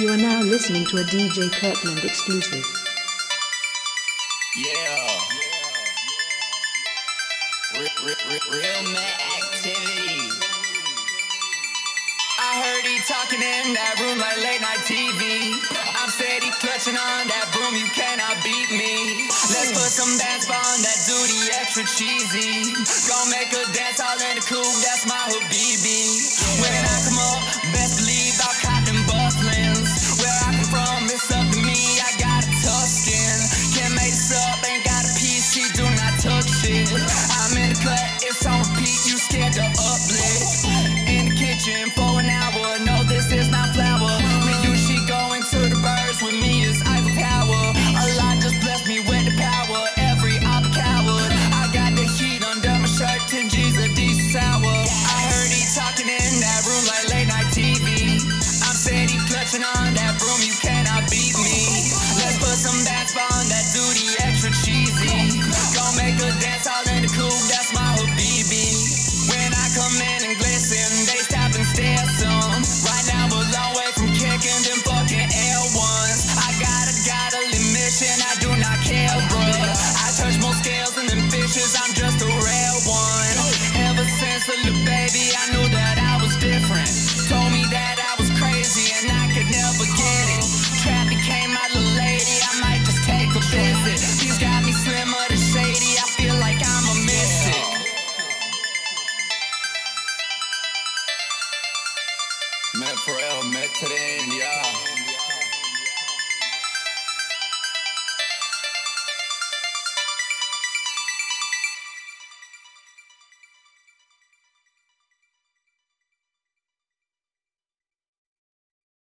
You are now listening to a DJ Kirkland exclusive. Yeah. Real, real, real man activity. I heard he talking in that room like late night TV. I'm steady clutching on that broom, you cannot beat me. Let's put some dance on that duty extra cheesy. Gon' make a dance all in the coupe, that's my habibi. I'm in the cut, it's on repeat, you scared to uplift. In the kitchen for an hour, no, this is not flour. With you, she going to the birds, with me is Eiffel Tower. Allah just blessed me with the power, every op coward. I got the heat under my shirt, 10 G's a decent sour. I heard he talking in that room like late night TV. I'm steady clutching on that broom, you cannot beat me. Let's put some dance on that duty Met for real, met today, and yeah.